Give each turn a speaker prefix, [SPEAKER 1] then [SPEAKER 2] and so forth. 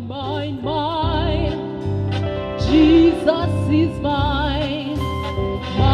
[SPEAKER 1] mine, mine, mine. Jesus is mine. mine.